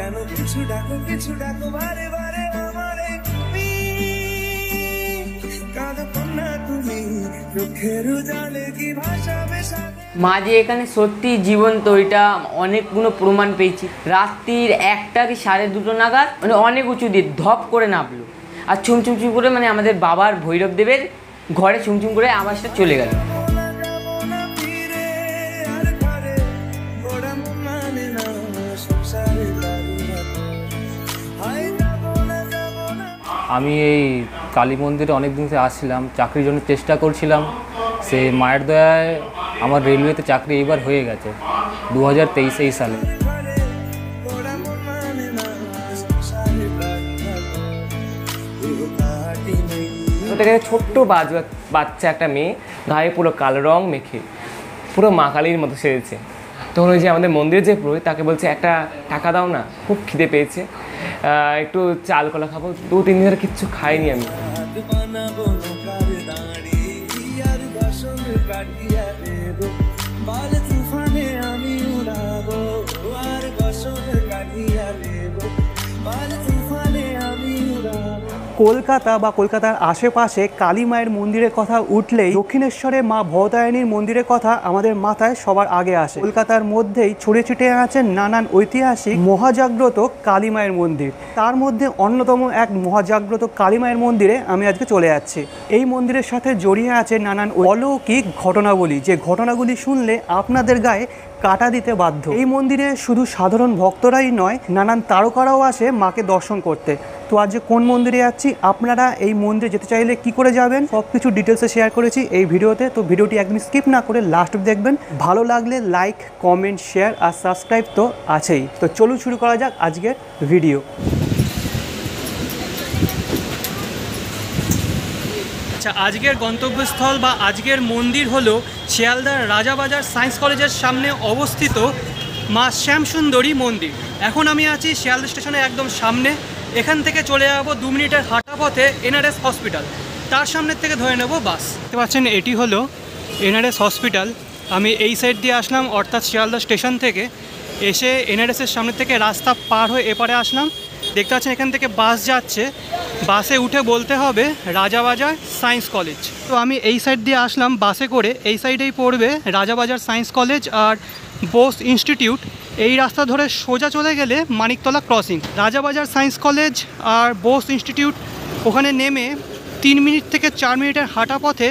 কেন কিছু ডাকো কিছু ডাকো, বারে বারে, আমারে তুমি। কাঁদো কন্যা তুমি, চোখের জালে কি সাথে মা, যে এখানে সত্যি জীবন্ত, ওইটা অনেকগুলো প্রমাণ পেয়েছি। রাত্রির একটা কি সাড়ে দুটো নাগাদ মানে অনেক উঁচু দিয়ে ধপ করে নামলো। আর ছুমছুম ছুম করে মানে আমাদের বাবার ভৈরব দেবের ঘরে ছুমছুম করে আওয়াজটা চলে গেল। আমি এই কালী মন্দিরে অনেক দিন থেকে আসছিলাম, চাকরির জন্য চেষ্টা করছিলাম। সে মায়ের দয়ায় আমার রেলওয়েতে চাকরি এইবার হয়ে গেছে দু হাজার তেইশ সালে। ছোট্ট বাচ্চা একটা মেয়ে, গায়ে পুরো কালো রং মেখে, পুরো মা কালীর মতো সেজেছে। তখন ওই যে আমাদের মন্দিরের যে পুরোহিত, তাকে বলছে, একটা টাকা দাও না, খুব খিদে পেয়েছে। একটু চাল কলা খাব। দু তিন দিন কিচ্ছু খাইনি আমি। কলকাতা বা কলকাতার আশেপাশে কালী মায়ের মন্দিরের কথা উঠলেই দক্ষিণেশ্বরে মা ভবতারিণীর মন্দিরের কথা আমাদের মাথায় সবার আগে আসে। কলকাতার মধ্যেই ছড়িয়ে ছিটিয়ে আছে নানান ঐতিহাসিক মহাজাগ্রত কালী মায়ের মন্দির। তার মধ্যে অন্যতম এক মহাজাগ্রত কালী মায়ের মন্দিরে আমি আজকে চলে যাচ্ছি। এই মন্দিরের সাথে জড়িয়ে আছে নানান অলৌকিক ঘটনাবলী। যে ঘটনাগুলি শুনলে আপনাদের গায়ে কাটা দিতে বাধ্য। এই মন্দিরে শুধু সাধারণ ভক্তরাই নয়, নানান তারকারাও আসে মাকে দর্শন করতে। তো আজ কোন মন্দিরে যাচ্ছি, আপনারা এই মন্দিরে যেতে চাইলে কি করে যাবেন? সব কিছু ডিটেলসে শেয়ার করেছি এই ভিডিওতে। তো ভিডিওটি একদম স্কিপ না করে লাস্ট অব্দি দেখবেন। ভালো লাগলে লাইক কমেন্ট শেয়ার আর সাবস্ক্রাইব তো আছেই। তো চলুন শুরু করা যাক আজকের ভিডিও আচ্ছা আজকের গন্তব্যস্থল বা আজকের মন্দির হলো শিয়ালদার রাজাবাজার সায়েন্স কলেজের সামনে অবস্থিত মা শ্যামসুন্দরী মন্দির। এখন আমি আছি শিয়ালদা স্টেশনের একদম সামনে। এখান থেকে চলে যাব দু মিনিটের হাঁটা পথে এনআরএস হসপিটাল। তার সামনের থেকে ধরে নেব বাস। দেখতে পাচ্ছেন, এটি হলো এনআরএস হসপিটাল। আমি এই সাইড দিয়ে আসলাম, অর্থাৎ শিয়ালদা স্টেশন থেকে। এসে এনআরএসের সামনে থেকে রাস্তা পার হয়ে এপারে আসলাম। দেখতে পাচ্ছেন এখান থেকে বাস যাচ্ছে। বাসে উঠে বলতে হবে, রাজাবাজার সায়েন্স কলেজ। তো আমি এই সাইড দিয়ে আসলাম বাসে করে। এই সাইডেই পড়বে রাজাবাজার সায়েন্স কলেজ আর বোস ইনস্টিটিউট। এই রাস্তা ধরে সোজা চলে গেলে Maniktala crossing. Rajabazar science college আর বোস ইনস্টিটিউট ওখানে নেমে তিন মিনিট থেকে চার মিনিটের হাঁটা পথে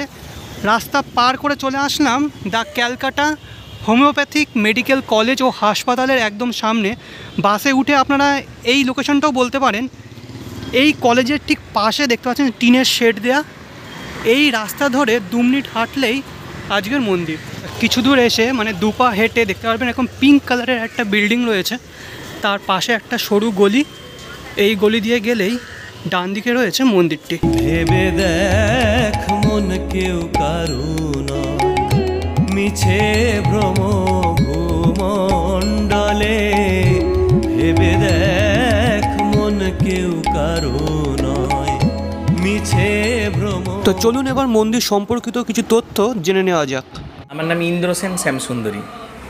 রাস্তা পার করে চলে আসলাম the Calcutta homeopathic medical college ও হাসপাতালের একদম সামনে। বাসে উঠে আপনারা এই লোকেশনটাও বলতে পারেন। এই কলেজের ঠিক পাশে দেখতে পাচ্ছেন টিনের শেড দেয়া। এই রাস্তা ধরে দু মিনিট হাঁটলেই আজকের মন্দির। কিছু দূর এসে মানে দুপা হেঁটে দেখতে পারবেন এরকম পিঙ্ক কালারের একটা বিল্ডিং রয়েছে। তার পাশে একটা সরু গলি। এই গলি দিয়ে গেলেই ডান দিকে রয়েছে মন্দিরটি। ভেবে দেখ মন কেউ কারু মিছে ভ্রম ভূমণ্ডলে ভেবে দেখ মন কেউ কারু নয়। মিছে ভ্রম তো চলুন এবার মন্দির সম্পর্কিত কিছু তথ্য জেনে নেওয়া যাক। আমার নাম ইন্দ্রসেন শ্যামসুন্দরী।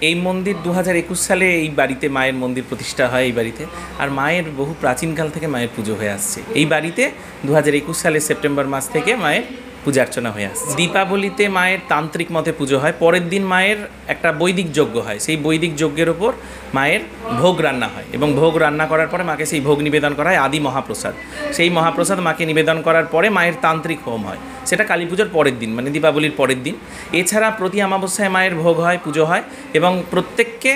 এই মন্দির দু হাজার একুশ সালে এই বাড়িতে মায়ের মন্দির প্রতিষ্ঠা হয় এই বাড়িতে আর মায়ের বহু প্রাচীনকাল থেকে মায়ের পুজো হয়ে আসছে। এই বাড়িতে দু হাজার একুশ সালের সেপ্টেম্বর মাস থেকে মায়ের পূজা অর্চনা হয়ে আসছে। দীপাবলিতে মায়ের তান্ত্রিক মতে পুজো হয়, পরের দিন মায়ের একটা বৈদিক যজ্ঞ হয়। সেই বৈদিক যজ্ঞের ওপর মায়ের ভোগ রান্না হয় এবং ভোগ রান্না করার পরে মাকে সেই ভোগ নিবেদন করা হয় আদি মহাপ্রসাদ। সেই মহাপ্রসাদ মাকে নিবেদন করার পরে মায়ের তান্ত্রিক হোম হয়। সেটা কালী পুজোর পরের দিন মানে দীপাবলির পরের দিন। এছাড়া প্রতি অমাবস্যায় মায়ের ভোগ হয়, পুজো হয় এবং প্রত্যেককে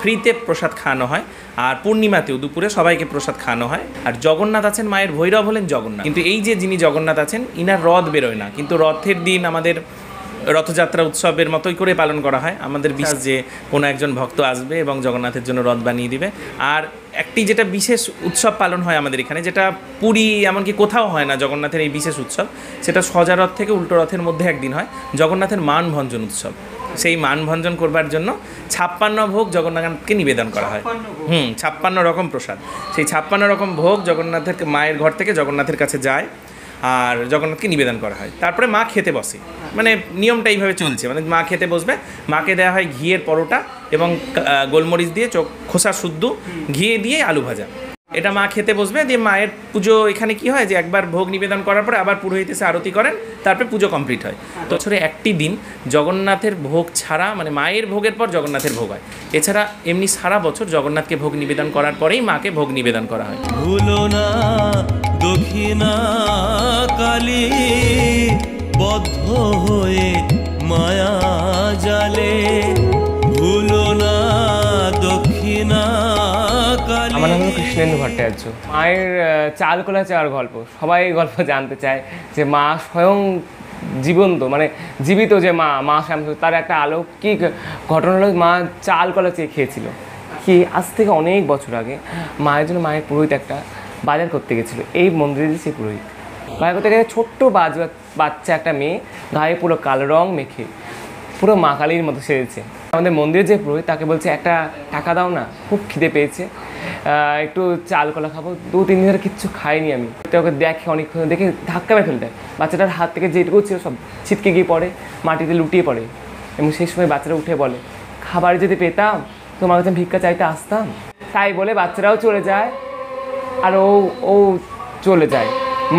ফ্রিতে প্রসাদ খাওয়ানো হয়। আর পূর্ণিমাতেও দুপুরে সবাইকে প্রসাদ খাওয়ানো হয়। আর জগন্নাথ আছেন, মায়ের ভৈরব হলেন জগন্নাথ। কিন্তু এই যে যিনি জগন্নাথ আছেন, ইনার রথ বেরোয় না। কিন্তু রথের দিন আমাদের রথযাত্রা উৎসবের মতোই করে পালন করা হয়। আমাদের বিশ্বাস যে কোনো একজন ভক্ত আসবে এবং জগন্নাথের জন্য রথ বানিয়ে দিবে। আর একটি যেটা বিশেষ উৎসব পালন হয় আমাদের এখানে, যেটা পুরী এমনকি কোথাও হয় না, জগন্নাথের এই বিশেষ উৎসব, সেটা সজা রথ থেকে উল্টো রথের মধ্যে একদিন হয়। জগন্নাথের মান ভঞ্জন উৎসব। সেই মান ভঞ্জন করবার জন্য ছাপ্পান্ন ভোগ জগন্নাথকে নিবেদন করা হয়। হুম ছাপ্পান্ন রকম প্রসাদ। সেই ছাপ্পান্ন রকম ভোগ জগন্নাথের মায়ের ঘর থেকে জগন্নাথের কাছে যায় আর জগন্নাথকে নিবেদন করা হয়। তারপরে মা খেতে বসে। মানে নিয়মটা এইভাবে চলছে। মানে মা খেতে বসবে মাকে দেওয়া হয় ঘিয়ের পরোটা এবং গোলমরিচ দিয়ে চোখ খোসা শুদ্ধ ঘিয়ে দিয়ে আলু ভাজা। এটা মা খেতে বসবে, দিয়ে মায়ের পুজো এখানে কি হয় যে একবার ভোগ নিবেদন করার পরে আবার পুরোহিত এসে আরতি করেন, তারপরে পুজো কমপ্লিট হয়। বছরে একটি দিন জগন্নাথের ভোগ ছাড়া মানে মায়ের ভোগের পর জগন্নাথের ভোগ হয়। এছাড়া এমনি সারা বছর জগন্নাথকে ভোগ নিবেদন করার পরেই মাকে ভোগ নিবেদন করা হয়। ভুলো না, দক্ষিণা কালী বদ্ধ হয়ে মায়া জালে আমার নাম কৃষ্ণেন্দু ভট্টাচার্য। মায়ের আহ, চাল কোলা চাওয়ার গল্প। সবাই গল্প জানতে চায় যে মা স্বয়ং জীবন্ত মানে জীবিত যে মা মা শ্যামসু তার একটা অলৌকিক ঘটনা হলো মা চাল কলা চেয়ে খেয়েছিল। কি আজ থেকে অনেক বছর আগে মায়ের জন্য মায়ের পুরোহিত একটা বাজার করতে গেছিল। এই মন্দিরে সেই পুরোহিত। বাজার করতে গেছে ছোট্ট বাচ্চা একটা মেয়ে গায়ে পুরো কালো রং মেখে পুরো মা কালীর মতো সেজেছে। আমাদের মন্দিরের যে পুরোহিত তাকে বলছে একটা টাকা দাও না খুব খিদে পেয়েছে। একটু চাল কলা খাব। দু তিন দিন ধরে কিচ্ছু খাইনি আমি। তো ওকে দেখে অনেকক্ষণ দেখে ধাক্কা মেরে ফেলতে বাচ্চাটার হাত থেকে যেটুকু ছিল সব ছিটকে গিয়ে পড়ে, মাটিতে লুটিয়ে পড়ে। এবং সেই সময় বাচ্চারা উঠে বলে, খাবার যদি পেতাম, তোমার কাছে ভিক্ষা চাইতে আসতাম? তাই বলে বাচ্চারাও চলে যায় আর ও ও চলে যায়।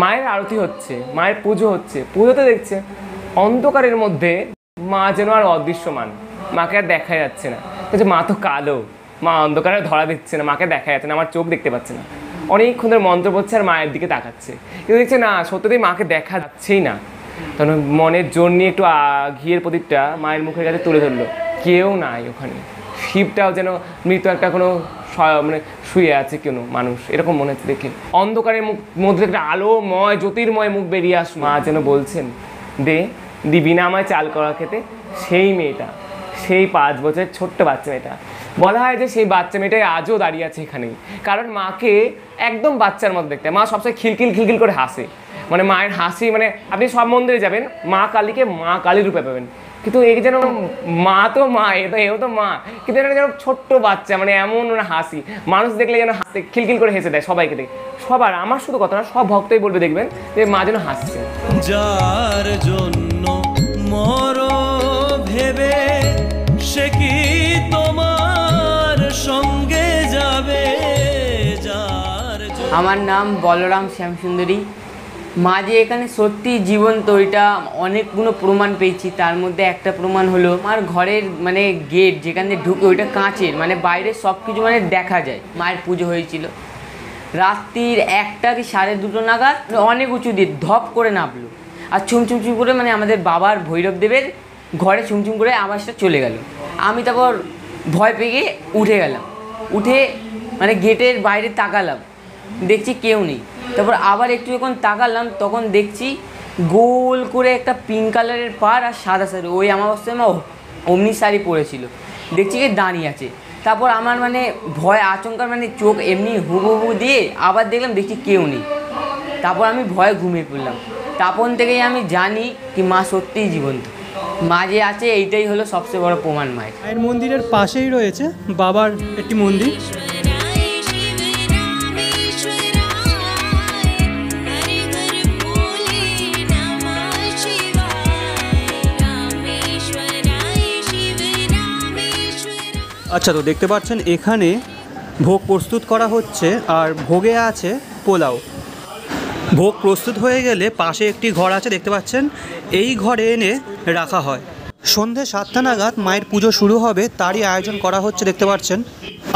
মায়ের আরতি হচ্ছে, মায়ের পুজো হচ্ছে। পুজোতে দেখছে, অন্ধকারের মধ্যে মা যেন আর অদৃশ্যমান। মাকে আর দেখা যাচ্ছে না। মা তো কালো। মা অন্ধকারে ধরা দিচ্ছে না, মাকে দেখা যাচ্ছে না, আমার চোখ দেখতে পাচ্ছে না। অনেকক্ষণ ধরে মন্ত্র পড়ছে আর মায়ের দিকে তাকাচ্ছে। কিন্তু দেখছে না, সত্যিই মাকে দেখা যাচ্ছেই না। তখন মনের জোর নিয়ে একটু ঘিয়ের প্রদীপটা মায়ের মুখের কাছে তুলে ধরলো। কেউ নাই ওখানে। শিবটাও যেন মৃত একটা কোনো মানে শুয়ে আছে কোনো মানুষ, এরকম মনে হচ্ছে দেখে। অন্ধকারের মুখ, মধ্যে একটা আলোময়, জ্যোতির্ময় মুখ বেরিয়ে আস, মা যেন বলছেন, দে, দিবি না আমায় চাল করা খেতে? সেই মেয়েটা, সেই পাঁচ বছরের ছোট্ট বাচ্চা মেয়েটা। বলা হয় যে সেই বাচ্চা মেয়েটাই আজও দাঁড়িয়ে আছে এখানেই। কারণ মাকে একদম বাচ্চার মতো দেখতে মা সবসময় খিলখিল খিলখিল করে হাসে। মানে মায়ের হাসি মানে আপনি সব মন্দিরে যাবেন, মা কালীকে মা কালী রূপে পাবেন। কিন্তু এই যেন মা তো মা, এ তো, এও তো মা। কিন্তু এটা যেন ছোট্ট বাচ্চা মানে এমন ওরা হাসি। মানুষ দেখলে যেন হাসতে, খিলখিল করে হেসে দেয় সবাইকে দেখে। সবার, আমার শুধু কথা না, সব ভক্তই বলবে, দেখবেন যে মা যেন হাসছে। যার জন্য মর আমার নাম বলরাম শ্যামসুন্দরী। মা যে এখানে সত্যি জীবন্ত ওইটা অনেকগুলো প্রমাণ পেয়েছি। তার মধ্যে একটা প্রমাণ হলো আমার ঘরের মানে গেট যেখানে ঢুকে ওইটা কাঁচের মানে বাইরে সব কিছু মানে দেখা যায়, মায়ের পুজো হয়েছিল। রাত্রির একটা কি সাড়ে দুটো নাগাদ অনেক উঁচু দিয়ে ধপ করে নামলো। আর ছুমছুম ছুম করে মানে আমাদের বাবার ভৈরব দেবের ঘরে ছুমছুম করে আওয়াজটা চলে গেল। আমি তারপর ভয় পেয়ে উঠে গেলাম। উঠে মানে গেটের বাইরে তাকালাম। দেখছি কেউ নেই। তারপর আবার একটু যখন তাকালাম, তখন দেখছি গোল করে একটা পিঙ্ক কালারের পাড় আর সাদা শাড়ি। ওই আমার অবস্থায় আমার অমনি শাড়ি পরেছিল। দেখছি কি দাঁড়িয়ে আছে। তারপর আমার মানে ভয়, আচমকা মানে চোখ এমনি হুবু হুবু দিয়ে আবার দেখলাম দেখছি কেউ নেই। তারপর আমি ভয়ে ঘুমিয়ে পড়লাম। তখন থেকেই আমি জানি কি মা সত্যিই জীবন্ত। মা যে আছে, এইটাই হলো সবচেয়ে বড় প্রমাণ মায়ের। মায়ের মন্দিরের পাশেই রয়েছে বাবার একটি মন্দির। আচ্ছা তো দেখতে পাচ্ছেন, এখানে ভোগ প্রস্তুত করা হচ্ছে আর ভোগে আছে পোলাও। ভোগ প্রস্তুত হয়ে গেলে পাশে একটি ঘর আছে, দেখতে পাচ্ছেন, এই ঘরে এনে রাখা হয়। সন্ধে সাতটা নাগাদ মায়ের পুজো শুরু হবে, তারই আয়োজন করা হচ্ছে, দেখতে পাচ্ছেন।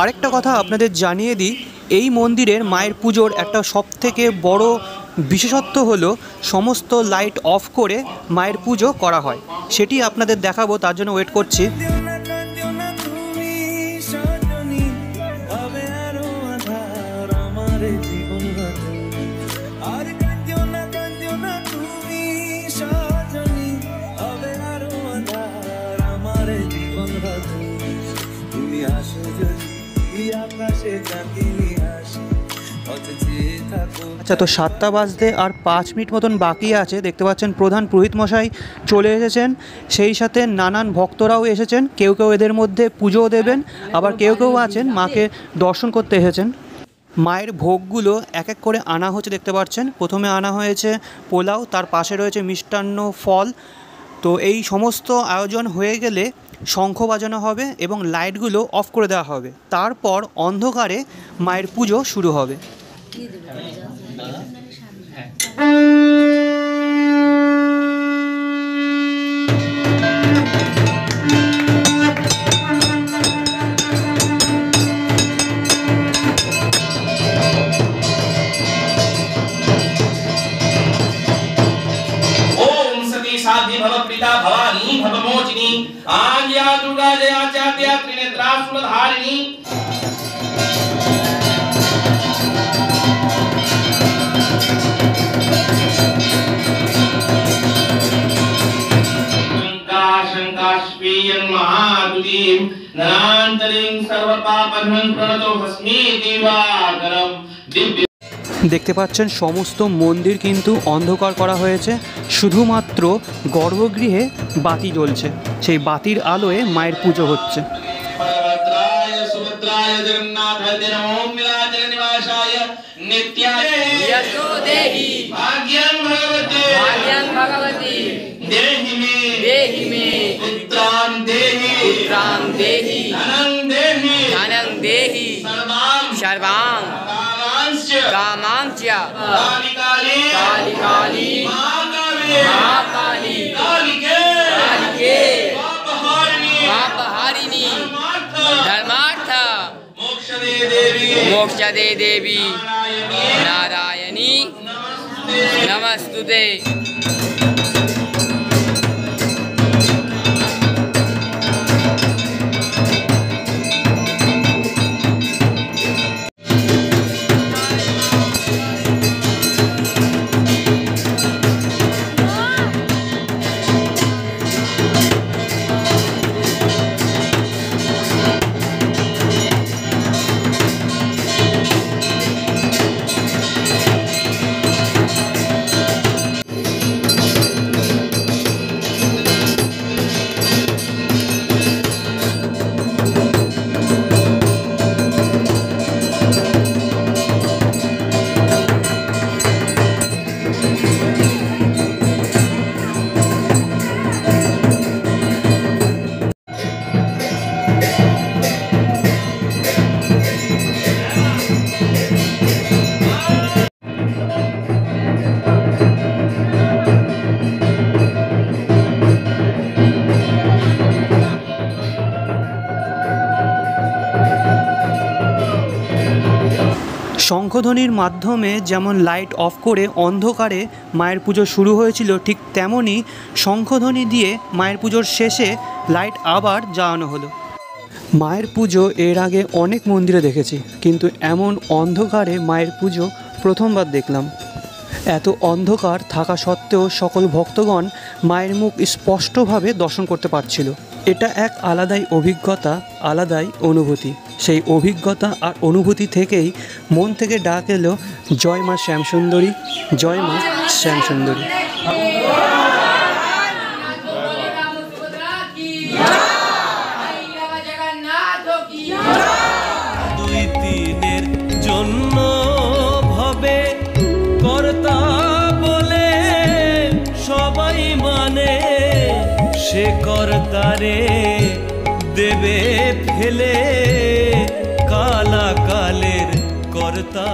আরেকটা কথা আপনাদের জানিয়ে দিই, এই মন্দিরের মায়ের পুজোর একটা সবথেকে বড় বিশেষত্ব হলো, সমস্ত লাইট অফ করে মায়ের পুজো করা হয়। সেটি আপনাদের দেখাবো, তার জন্য ওয়েট করছি। আচ্ছা তো সাতটা বাজতে আর পাঁচ মিনিট মতন বাকি আছে, দেখতে পাচ্ছেন প্রধান পুরোহিত মশাই চলে এসেছেন, সেই সাথে নানান ভক্তরাও এসেছেন, কেউ কেউ এদের মধ্যে পুজোও দেবেন, আবার কেউ কেউ আছেন, মাকে দর্শন করতে এসেছেন। মায়ের ভোগগুলো এক এক করে আনা হচ্ছে, দেখতে পাচ্ছেন, প্রথমে আনা হয়েছে পোলাও, তার পাশে রয়েছে মিষ্টান্ন ফল। তো এই সমস্ত আয়োজন হয়ে গেলে শঙ্খ বাজানো হবে এবং লাইটগুলো অফ করে দেওয়া হবে। তারপর অন্ধকারে মায়ের পুজো শুরু হবে। आज या दुर्गा जया चात्या त्रिनेत्रा सुलधारिणी महादुतीं नरान्तरीं प्रणतो प्रणतोऽस्मि दिवाकरं। दिव्य দেখতে পাচ্ছেন সমস্ত মন্দির কিন্তু অন্ধকার করা হয়েছে শুধুমাত্র গর্ভগৃহে বাতি জ্বলছে সেই বাতির আলোয় মায়ের পুজো হচ্ছে बलभद्राय कामांच्या काली काली काली काली काली काली के काली के पापहारिणी। धर्मार्थ। मोक्ष दे देवी। मोक्ष दे देवी। नारायणी। नमस्तुते শঙ্খধ্বনির মাধ্যমে যেমন লাইট অফ করে অন্ধকারে মায়ের পুজো শুরু হয়েছিল, ঠিক তেমনই শঙ্খধ্বনি দিয়ে মায়ের পুজোর শেষে লাইট আবার জ্বালানো হলো। মায়ের পুজো এর আগে অনেক মন্দিরে দেখেছি, কিন্তু এমন অন্ধকারে মায়ের পুজো প্রথমবার দেখলাম। এত অন্ধকার থাকা সত্ত্বেও সকল ভক্তগণ মায়ের মুখ স্পষ্টভাবে দর্শন করতে পারছিল। এটা এক আলাদাই অভিজ্ঞতা, আলাদাই অনুভূতি। সেই অভিজ্ঞতা আর অনুভূতি থেকেই মন থেকে ডাক এলো, জয় মা শ্যামসুন্দরী, জয় মা শ্যামসুন্দরী। ফেলে কালা কালের কর্তা